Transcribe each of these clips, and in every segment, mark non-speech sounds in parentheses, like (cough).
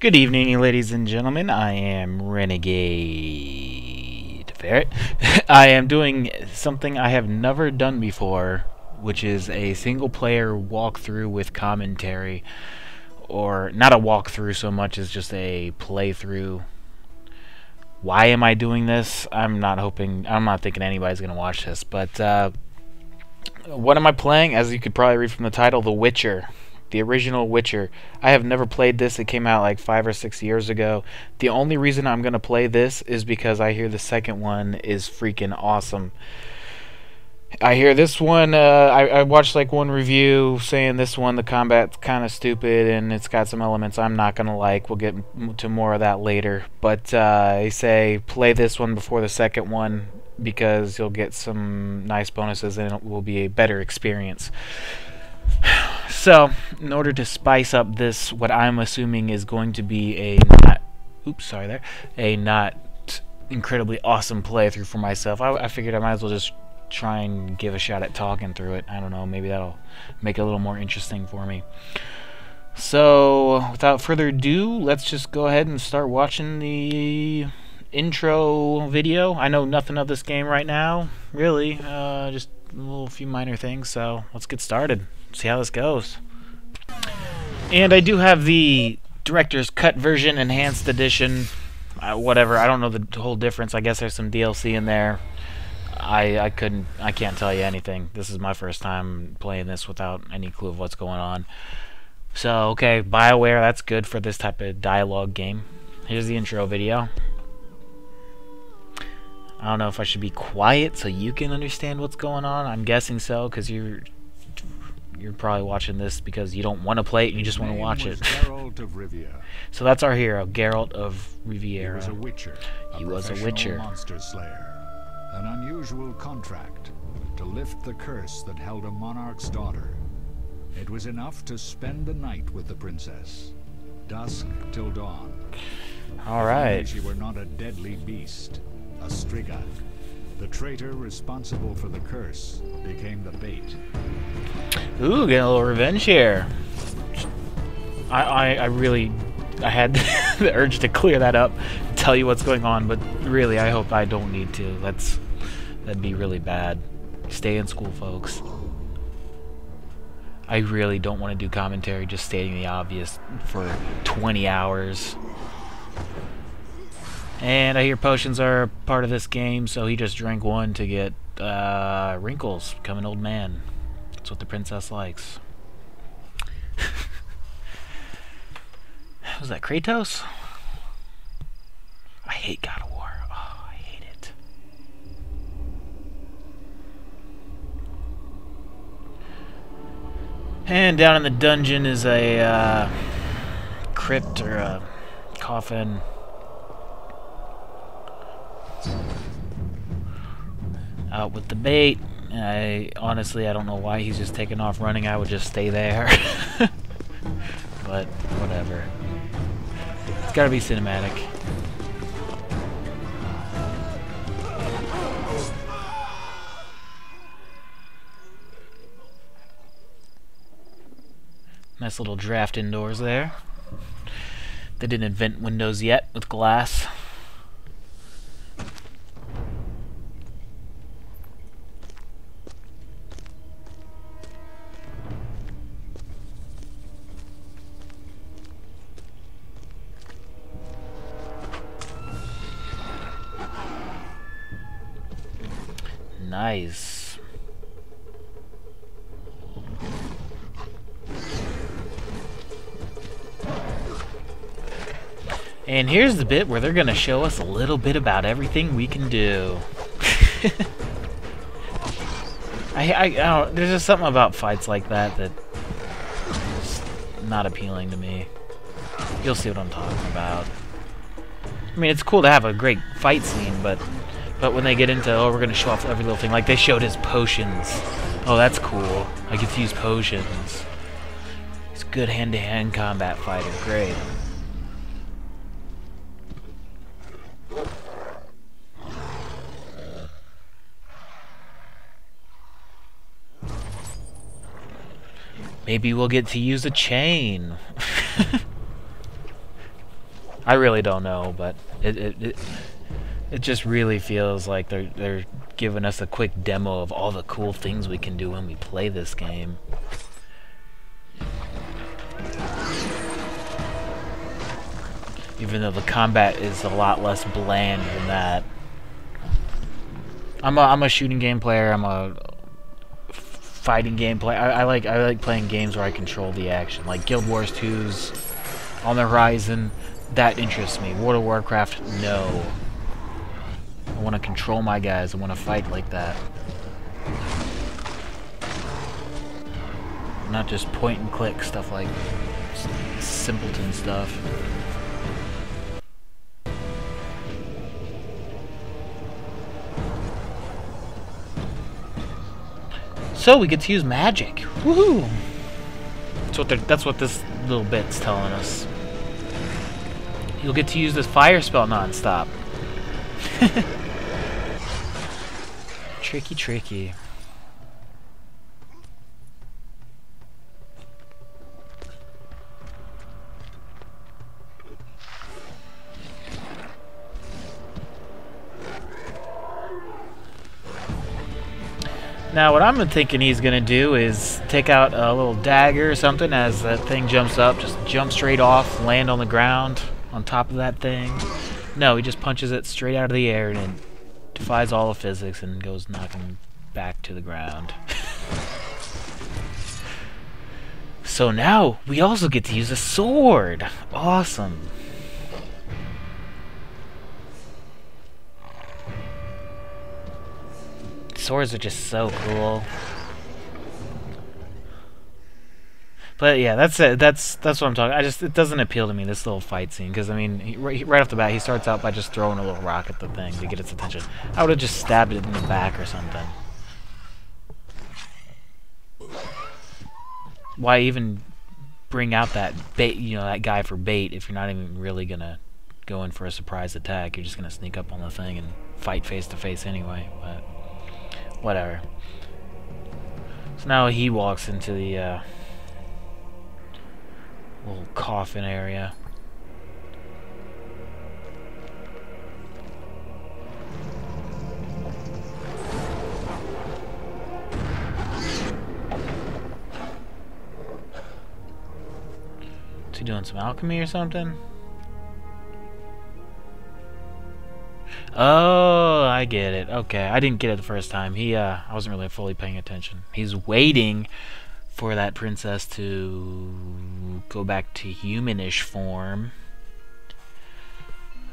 Good evening, ladies and gentlemen. I am Renegade Ferret. (laughs) I am doing something I have never done before, which is a single-player walkthrough with commentary. Or, not a walkthrough so much as just a playthrough. Why am I doing this? I'm not hoping, I'm not thinking anybody's going to watch this, but, uh, what am I playing? As you could probably read from the title, The Witcher the original Witcher. I have never played this. It came out like five or six years ago. The only reason I'm going to play this is because I hear the second one is freaking awesome. I hear this one, uh, I, I watched like one review saying this one, the combat's kind of stupid and it's got some elements I'm not going to like. We'll get to more of that later. But uh, I say play this one before the second one because you'll get some nice bonuses and it will be a better experience. (sighs) So, in order to spice up this, what I'm assuming is going to be a not, oops, sorry there, a not incredibly awesome playthrough for myself, I, I figured I might as well just try and give a shot at talking through it. I don't know, maybe that'll make it a little more interesting for me. So, without further ado, let's just go ahead and start watching the intro video. I know nothing of this game right now, really, uh, just a little few minor things, so let's get started see how this goes. And I do have the director's cut version, enhanced edition, uh, whatever. I don't know the whole difference. I guess there's some DLC in there. I I couldn't I can't tell you anything. This is my first time playing this without any clue of what's going on. So okay, Bioware, that's good for this type of dialogue game. Here's the intro video. I don't know if I should be quiet so you can understand what's going on. I'm guessing so because you're you're probably watching this because you don't want to play it and you just want to watch it. (laughs) so that's our hero, Geralt of Riviera. He was a witcher. A he was a witcher. monster slayer. An unusual contract to lift the curse that held a monarch's daughter. It was enough to spend the night with the princess. Dusk till dawn. All right. If she were not a deadly beast, a striga. The traitor responsible for the curse became the bait. Ooh, getting a little revenge here. I, I, I really, I had (laughs) the urge to clear that up, tell you what's going on, but really, I hope I don't need to. That's, that'd be really bad. Stay in school, folks. I really don't want to do commentary just stating the obvious for 20 hours. And I hear potions are part of this game, so he just drank one to get uh, wrinkles, become an old man. That's what the princess likes. (laughs) Was that Kratos? I hate God of War. Oh, I hate it. And down in the dungeon is a uh, crypt or a coffin. Out with the bait. I honestly I don't know why he's just taking off running. I would just stay there. (laughs) but whatever. It's gotta be cinematic. Nice little draft indoors there. They didn't invent windows yet with glass. Nice. And here's the bit where they're going to show us a little bit about everything we can do. (laughs) I, I, I don't, there's just something about fights like that that is not appealing to me. You'll see what I'm talking about. I mean, it's cool to have a great fight scene, but but when they get into, oh, we're going to show off every little thing, like they showed his potions. Oh, that's cool. I get to use potions. He's a good hand-to-hand -hand combat fighter. Great. Maybe we'll get to use a chain. (laughs) I really don't know, but it it it, it just really feels like they're they're giving us a quick demo of all the cool things we can do when we play this game. Even though the combat is a lot less bland than that. I'm a I'm a shooting game player. I'm a fighting game player. I, I like I like playing games where I control the action, like Guild Wars 2's on the horizon. That interests me. World of Warcraft, no. I want to control my guys. I want to fight like that. Not just point and click stuff like simpleton stuff. So we get to use magic. Woohoo! That's what that's what this little bit's telling us. You'll get to use this fire spell non-stop. (laughs) tricky, tricky. Now what I'm thinking he's going to do is take out a little dagger or something as that thing jumps up, just jump straight off, land on the ground on top of that thing. No, he just punches it straight out of the air and defies all of physics and goes knocking back to the ground. so now we also get to use a sword. Awesome. Swords are just so cool. But yeah, that's it. That's that's what I'm talking. I just it doesn't appeal to me this little fight scene because I mean, he, right, off the bat, he starts out by just throwing a little rock at the thing to get its attention. I would have just stabbed it in the back or something. Why even bring out that bait? You know, that guy for bait if you're not even really gonna go in for a surprise attack. You're just gonna sneak up on the thing and fight face to face anyway. But whatever. So now he walks into the uh, little coffin area. Is he doing some alchemy or something? Oh, I get it. Okay, I didn't get it the first time. He, uh, I wasn't really fully paying attention. He's waiting for that princess to go back to humanish form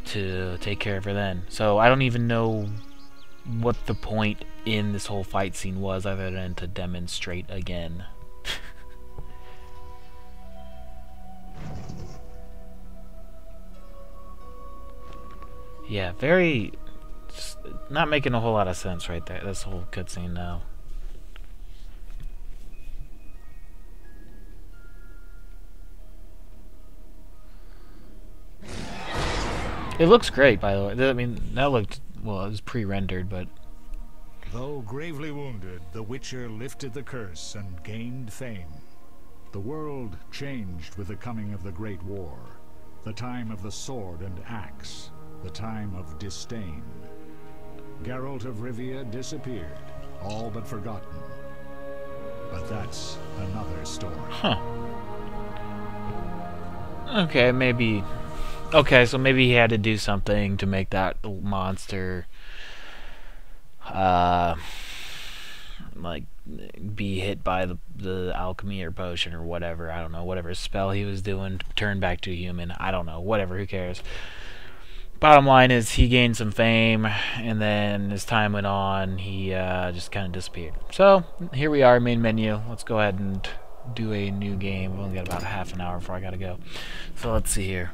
to take care of her then. So I don't even know what the point in this whole fight scene was other than to demonstrate again. (laughs) yeah, very... Not making a whole lot of sense right there. This whole cutscene now. It looks great, by the way. I mean, that looked, well, it was pre-rendered, but... Though gravely wounded, the Witcher lifted the curse and gained fame. The world changed with the coming of the Great War. The time of the sword and axe. The time of disdain. Geralt of Rivia disappeared, all but forgotten. But that's another story. Huh. Okay, maybe Okay, so maybe he had to do something to make that monster uh like be hit by the the alchemy or potion or whatever. I don't know, whatever spell he was doing to turn back to human. I don't know, whatever, who cares. Bottom line is he gained some fame and then as time went on, he uh, just kind of disappeared. So, here we are, main menu. Let's go ahead and do a new game. We've only got about half an hour before I gotta go. So let's see here.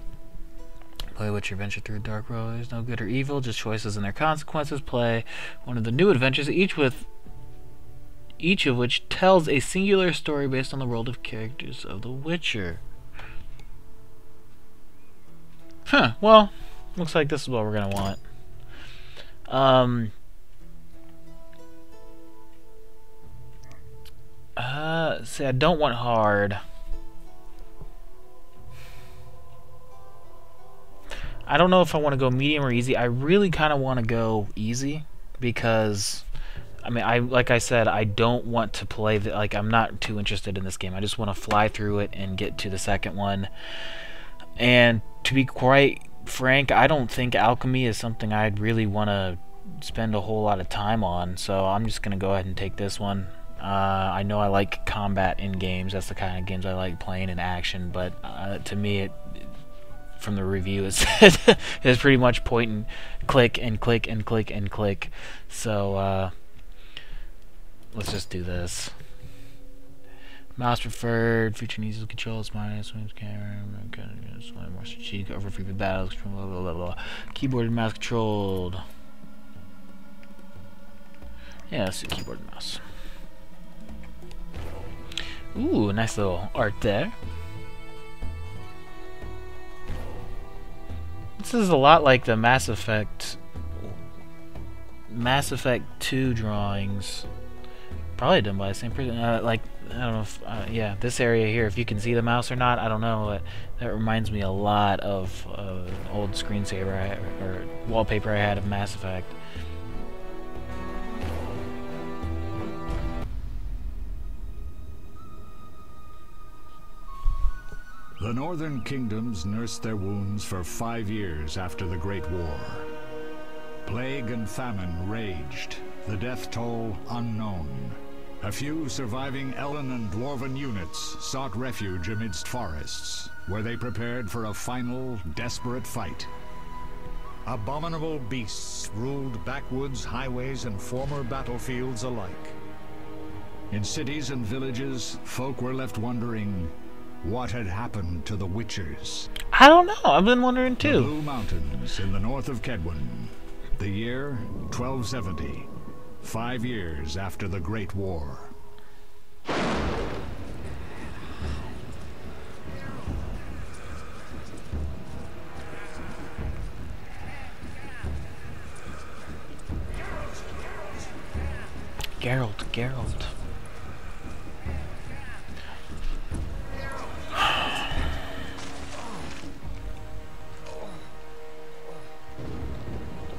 Play Witcher Adventure through Dark World. There's no good or evil, just choices and their consequences. Play one of the new adventures, each with each of which tells a singular story based on the world of characters of The Witcher. Huh, well, looks like this is what we're gonna want. Um Uh, see, I don't want hard. I don't know if I want to go medium or easy. I really kind of want to go easy because I mean, I like I said, I don't want to play the, like I'm not too interested in this game. I just want to fly through it and get to the second one. And to be quite frank, I don't think alchemy is something I'd really want to spend a whole lot of time on. So I'm just gonna go ahead and take this one. Uh, I know I like combat in games. That's the kind of games I like playing in action. But uh, to me, it from the review it said (laughs) it's pretty much point and click and click and click and click. So uh, let's just do this. Mouse preferred, featuring easy control, smart swings, camera, more strategic, over frequent battles, blah, blah, blah, blah. Keyboard and mouse controlled. Yeah, let's do keyboard and mouse. Ooh, nice little art there. This is a lot like the Mass Effect Mass Effect 2 drawings. Probably done by the same person. Uh, like, I don't know if, uh, yeah, this area here, if you can see the mouse or not, I don't know. But that reminds me a lot of uh, old screensaver I, or wallpaper I had of Mass Effect. The northern kingdoms nursed their wounds for five years after the Great War. Plague and famine raged, the death toll unknown. A few surviving Elven and Dwarven units sought refuge amidst forests, where they prepared for a final, desperate fight. Abominable beasts ruled backwoods, highways, and former battlefields alike. In cities and villages, folk were left wondering what had happened to the Witchers? I don't know. I've been wondering too. The Blue Mountains in the north of Kaedwen. The year 1270. Five years after the Great War. Geralt, Geralt.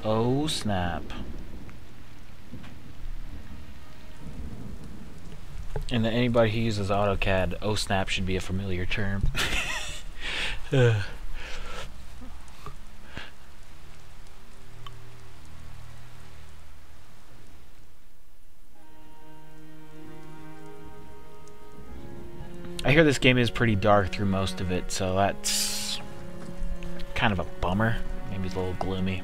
Oh snap. And anybody who uses AutoCAD, oh snap should be a familiar term. (laughs) I hear this game is pretty dark through most of it, so that's kind of a bummer. Maybe it's a little gloomy.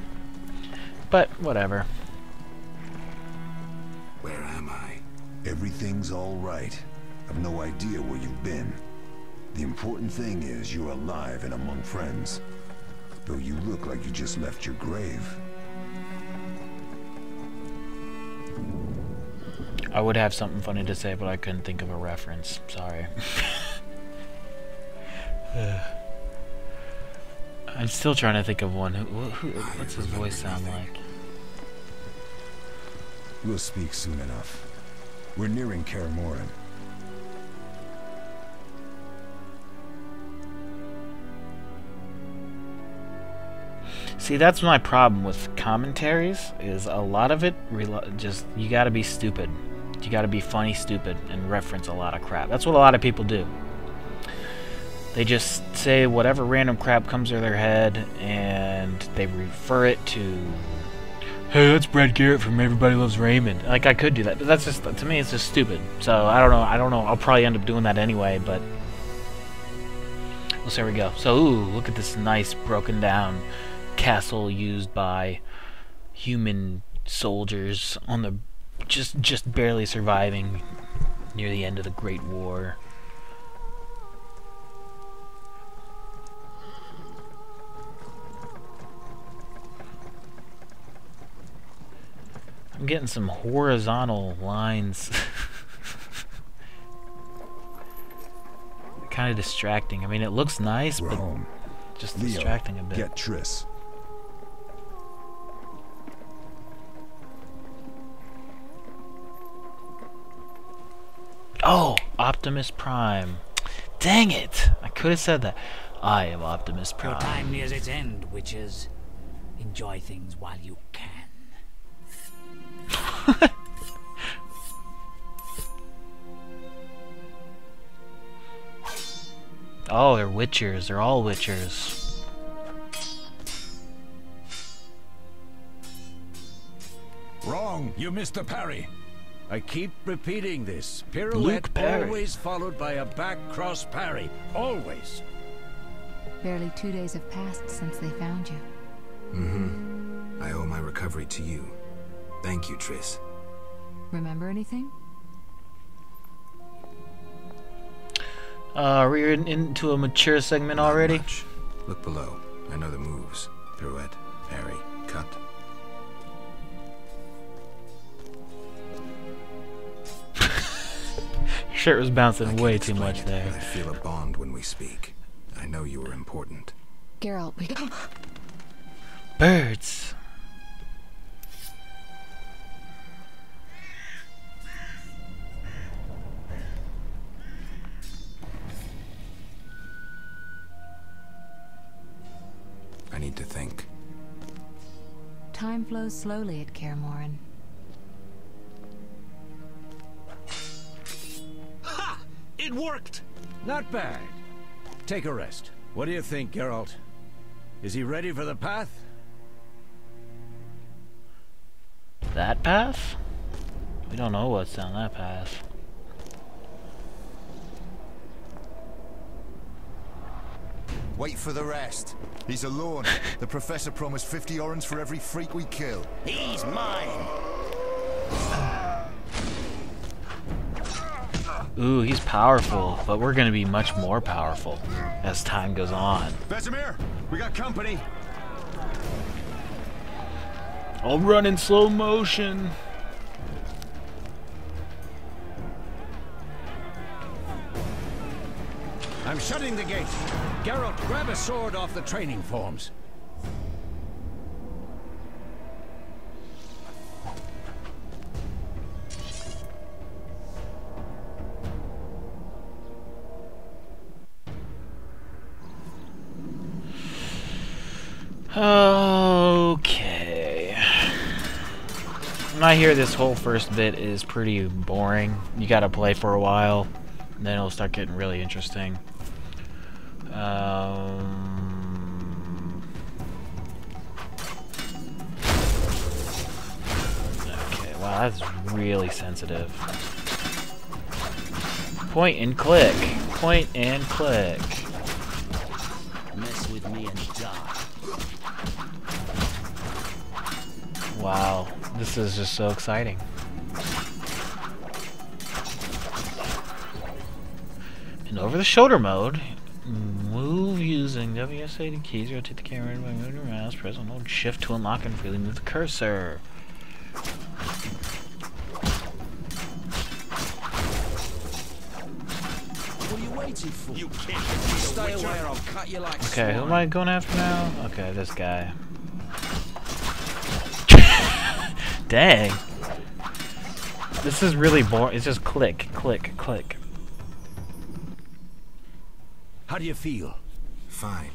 But, whatever. Where am I? Everything's alright. I've no idea where you've been. The important thing is you're alive and among friends. Though you look like you just left your grave. I would have something funny to say, but I couldn't think of a reference. Sorry. (laughs) (sighs) I'm still trying to think of one. Who, who, what's his voice sound like? We'll speak soon enough. We're nearing Kaer. See, that's my problem with commentaries, is a lot of it just, you gotta be stupid. You gotta be funny stupid and reference a lot of crap. That's what a lot of people do. They just say whatever random crap comes to their head and they refer it to hey, that's Brad Garrett from Everybody Loves Raymond. Like I could do that, but that's just to me it's just stupid. So I don't know. I don't know. I'll probably end up doing that anyway, but well, so there we go. So ooh, look at this nice broken down castle used by human soldiers on the just just barely surviving near the end of the Great War. I'm getting some horizontal lines. (laughs) kind of distracting. I mean, it looks nice, We're but home. just Leo, distracting a bit. Get Triss. Oh, Optimus Prime. Dang it! I could have said that. I am Optimus Prime. Your time nears its end, witches. Enjoy things while you can. (laughs) Oh, they're witchers. They're all witchers. Wrong. You missed the parry. I keep repeating this. Pirouette always followed by a back cross parry. Always. Barely two days have passed since they found you. Mm-hmm. I owe my recovery to you. Thank you, Triss. Remember anything? Uh, we're in, into a mature segment Not already. much. Look below. I know the moves. Pirouette, parry, cut. (laughs) Shirt was bouncing way too explain much it, there. but I feel a bond when we speak. I know you are important. Geralt, we... (gasps) Birds. Need to think. Time flows slowly at Kaer Morhen. Ha! It worked! Not bad. Take a rest. What do you think, Geralt? Is he ready for the path? That path? We don't know what's down that path. Wait for the rest. He's alone. the professor promised 50 orens for every freak we kill. He's mine. Ooh, he's powerful, but we're gonna be much more powerful as time goes on. Vesemir, we got company. I'll run in slow motion. I'm shutting the gate. Geralt, grab a sword off the training forms. Okay. I hear this whole first bit is pretty boring, you gotta play for a while, and then it'll start getting really interesting. Um, okay, wow, that's really sensitive. Point and click. Point and click. Mess with me and die. Wow, this is just so exciting. In over the shoulder mode, using WSAD keys, rotate the camera by moving your mouse, press and hold shift to unlock and freely move the cursor. What are you waiting for? You can't Stay away or I'll cut you like Okay, who am I going after now? Okay, this guy. (laughs) Dang. This is really boring. It's just click, click, click. How do you feel? Fine.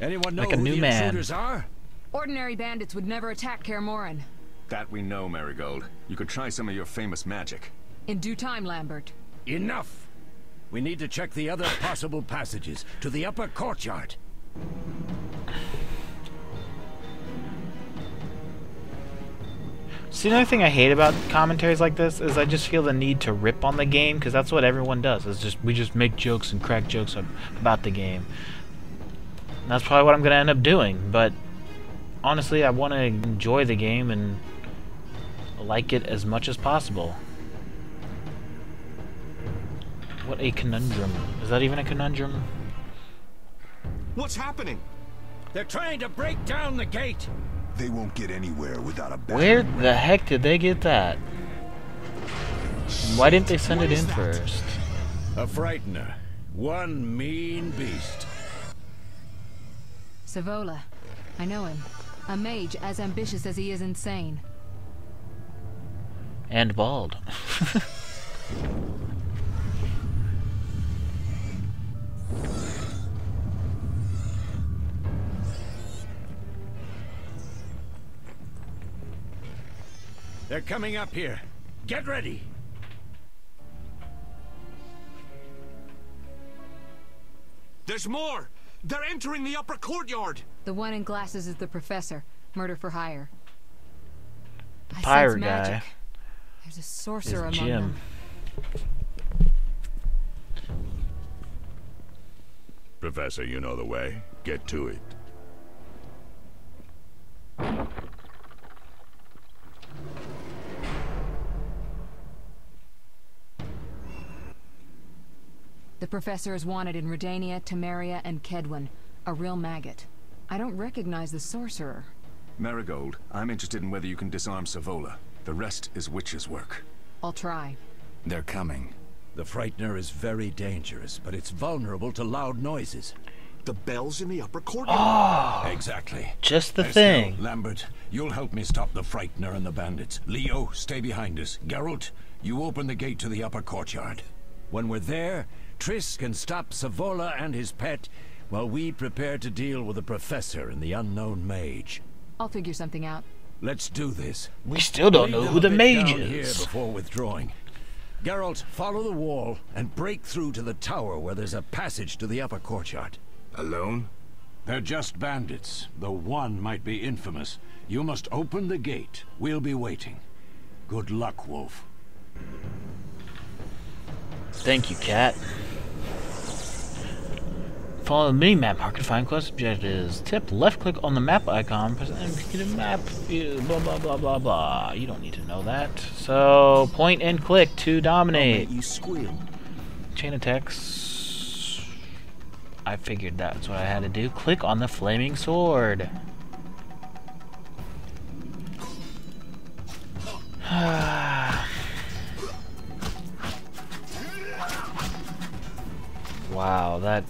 Anyone know Like a who new the man. intruders are? Ordinary bandits would never attack Kaer Morhen. That we know, Merigold. You could try some of your famous magic. In due time, Lambert. Enough! We need to check the other possible passages to the upper courtyard. See, another thing I hate about commentaries like this is I just feel the need to rip on the game because that's what everyone does. Is just we just make jokes and crack jokes about the game. And that's probably what I'm gonna end up doing. But honestly, I want to enjoy the game and like it as much as possible. What a conundrum! Is that even a conundrum? What's happening? They're trying to break down the gate! They won't get anywhere without a battle. Where the heck did they get that? Why didn't they send What it is in that? first? A frightener. One mean beast. Savolla. I know him. A mage as ambitious as he is insane. And bald. (laughs) They're coming up here. Get ready! There's more! They're entering the upper courtyard! The one in glasses is the professor. Murder for hire. The I pirate sense magic. guy. There's a sorcerer among Jim. them. Professor, you know the way. Get to it. Professor is wanted in Redania, Temeria, and Kaedwen. A real maggot. I don't recognize the sorcerer. Merigold, I'm interested in whether you can disarm Savolla. The rest is witch's work. I'll try. They're coming. The Frightener is very dangerous, but it's vulnerable to loud noises. The bell's in the upper courtyard. Ah! Exactly. Just the Estelle, thing. Lambert, you'll help me stop the Frightener and the bandits. Leo, stay behind us. Geralt, you open the gate to the upper courtyard. When we're there, Triss can stop Savolla and his pet while we prepare to deal with the Professor and the unknown mage. I'll figure something out. Let's do this. We still don't know who the mage is. here is. before withdrawing. Geralt, follow the wall and break through to the tower where there's a passage to the upper courtyard. Alone? They're just bandits, though one might be infamous. You must open the gate. We'll be waiting. Good luck, Wolf. Thank you, cat. Follow the mini-map marker to find quest objectives. Tip, left-click on the map icon, press and get a map view, blah blah blah blah blah. You don't need to know that. So, point and click to dominate. You squeal. Chain of text. I figured that's what I had to do. Click on the flaming sword. (sighs) (sighs) (sighs) wow, that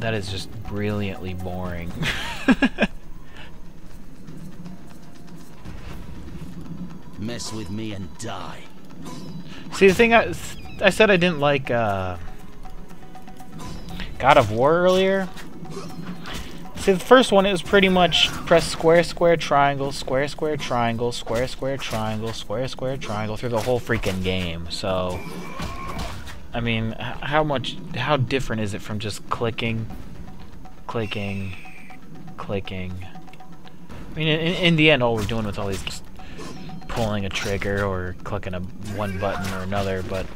that is just brilliantly boring. (laughs) Mess with me and die. See, the thing I, I said I didn't like uh, God of War earlier. See, the first one, it was pretty much press square, square, triangle, square, square, triangle, square, square, triangle, square, square, triangle through the whole freaking game. So, I mean, how much, how different is it from just clicking, clicking, clicking? I mean, in, in the end, all we're doing with all these is pulling a trigger or clicking a one button or another, but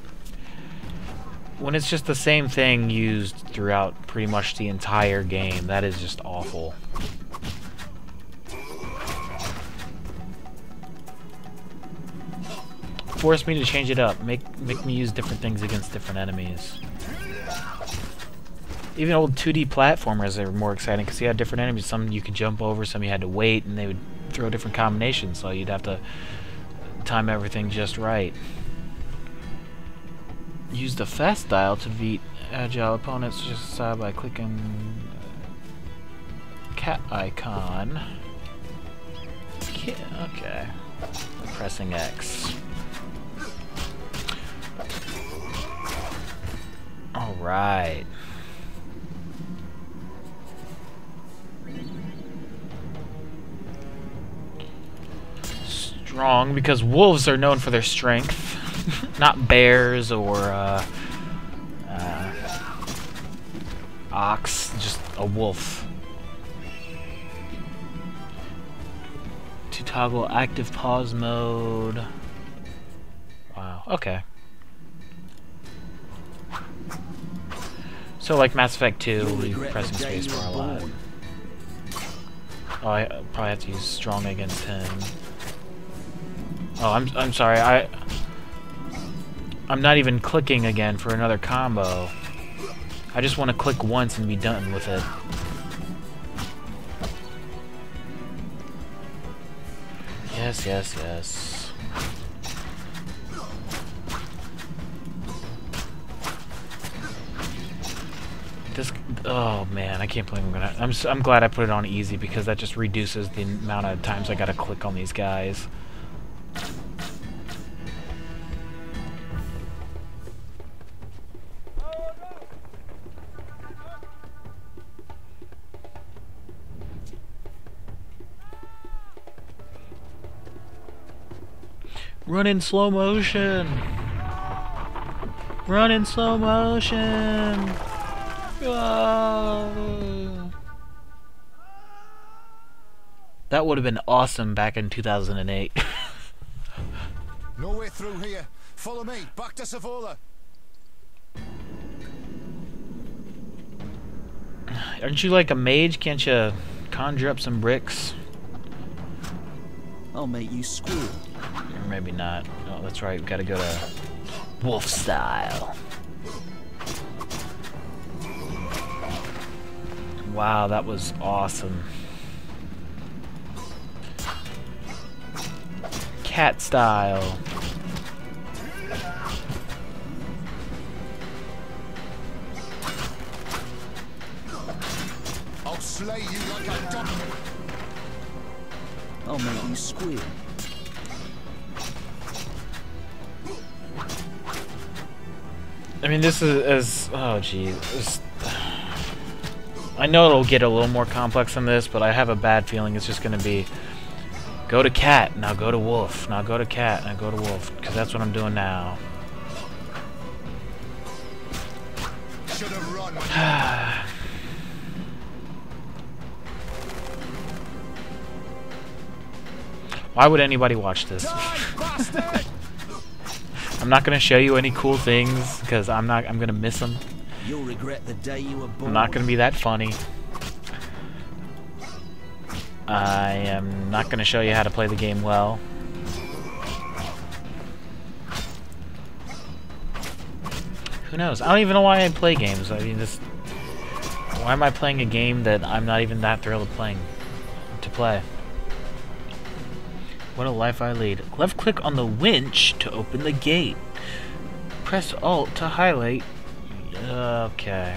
when it's just the same thing used throughout pretty much the entire game, that is just awful. Force me to change it up. Make make me use different things against different enemies. Even old 2D platformers are more exciting because you had different enemies. Some you could jump over, some you had to wait, and they would throw different combinations. So you'd have to time everything just right. Use the fast style to beat agile opponents just aside by clicking uh, cat icon. Okay. Pressing X. Alright. Strong because wolves are known for their strength, (laughs) not bears or uh, uh, ox, just a wolf. To toggle active pause mode. Wow, okay. So like Mass Effect 2, we pressing spacebar a lot. Oh, I probably have to use strong against him. Oh, I'm I'm sorry. I I'm not even clicking again for another combo. I just want to click once and be done with it. Yes, yes, yes. Oh man, I can't believe I'm gonna. I'm s- I'm glad I put it on easy because that just reduces the amount of times I gotta click on these guys. Run in slow motion. Run in slow motion. That would have been awesome back in 2008. (laughs) no way through here. Follow me. Back to Savolla. Aren't you like a mage? Can't you conjure up some bricks? I'll make you squeal. Or maybe not. Oh, that's right. We've got to go to wolf style. Wow, that was awesome. Cat style. I'll slay you like a dog. I'll make you squeal. I mean, this is as oh geez. I know it'll get a little more complex than this, but I have a bad feeling it's just gonna be go to cat, now go to wolf, now go to cat, now go to wolf, because that's what I'm doing now. Should (sighs) have run. Why would anybody watch this? (laughs) I'm not gonna show you any cool things because I'm not. I'm gonna miss them. You'll regret the day you were born. I'm not gonna be that funny. I am not gonna show you how to play the game well. Who knows? I don't even know why I play games. I mean, this. Why am I playing a game that I'm not even that thrilled of playing to play? What a life I lead. Left click on the winch to open the gate. Press Alt to highlight. Okay.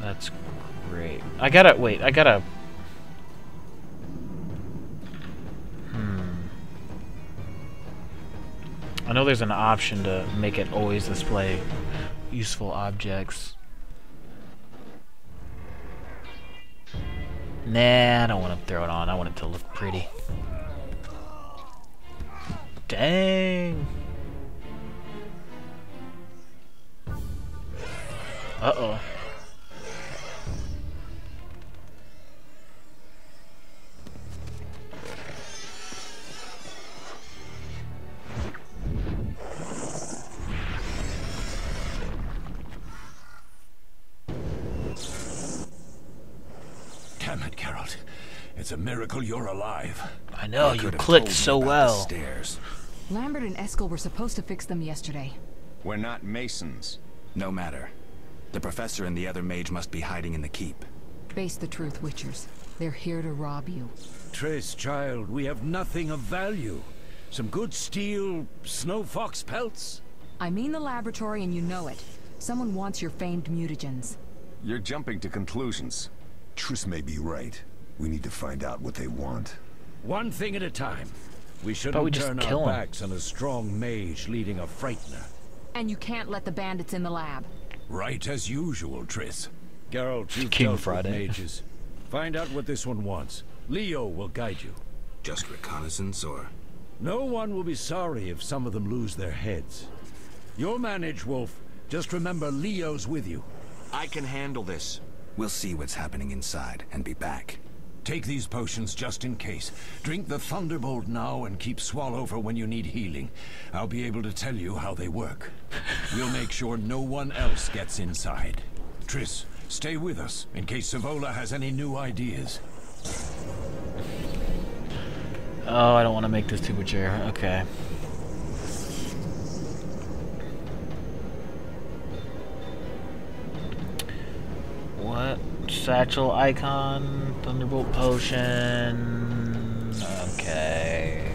That's great. I gotta, wait, I gotta... Hmm. I know there's an option to make it always display useful objects. Nah, I don't want to throw it on. I want it to look pretty. Dang. Uh-oh. Damn it, Geralt. It's a miracle you're alive. I know, you clicked so well. Stairs. Lambert and Eskel were supposed to fix them yesterday. We're not masons. No matter. The professor and the other mage must be hiding in the keep. Face the truth, Witchers. They're here to rob you. Triss, child, we have nothing of value. Some good steel snow fox pelts? I mean the laboratory and you know it. Someone wants your famed mutagens. You're jumping to conclusions. Triss may be right. We need to find out what they want. One thing at a time. We shouldn't But we just turn our our 'em. backs on a strong mage leading a frightener. And you can't let the bandits in the lab. Right as usual, Triss. Geralt, you've King dealt Friday. with mages. Find out what this one wants. Leo will guide you. Just reconnaissance or... No one will be sorry if some of them lose their heads. You'll manage, Wolf. Just remember Leo's with you. I can handle this. We'll see what's happening inside and be back. Take these potions just in case. Drink the Thunderbolt now and keep Swallow for when you need healing. I'll be able to tell you how they work. We'll make sure no one else gets inside. Triss, stay with us in case Savolla has any new ideas. Oh, I don't want to make this too mature. Okay. What? Satchel icon, Thunderbolt potion. Okay.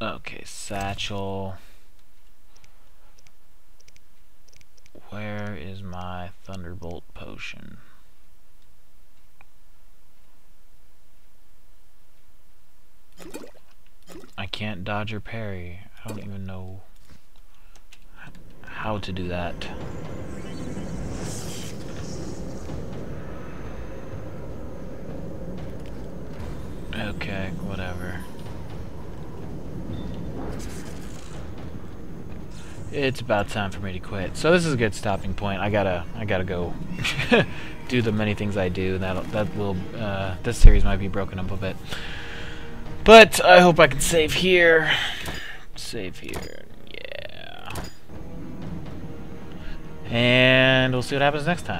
Okay, satchel. Where is my Thunderbolt potion? I can't dodge or parry. I don't even know how to do that. Okay, whatever. It's about time for me to quit. So this is a good stopping point. I gotta, I gotta go (laughs) do the many things I do. That that will, uh, this series might be broken up a bit. But I hope I can save here. Save here. And we'll see what happens next time.